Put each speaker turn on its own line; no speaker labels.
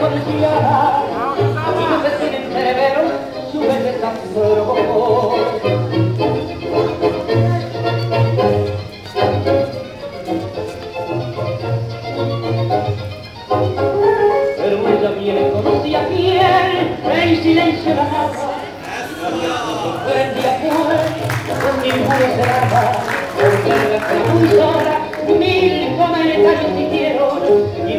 consigliarà di non presidente vero su per il tazzoro per un Gabriele conosci a Pier e in silenzio la casa prendi a cuore con ninguna serata perché la pregunta mille come le tagli si chiedono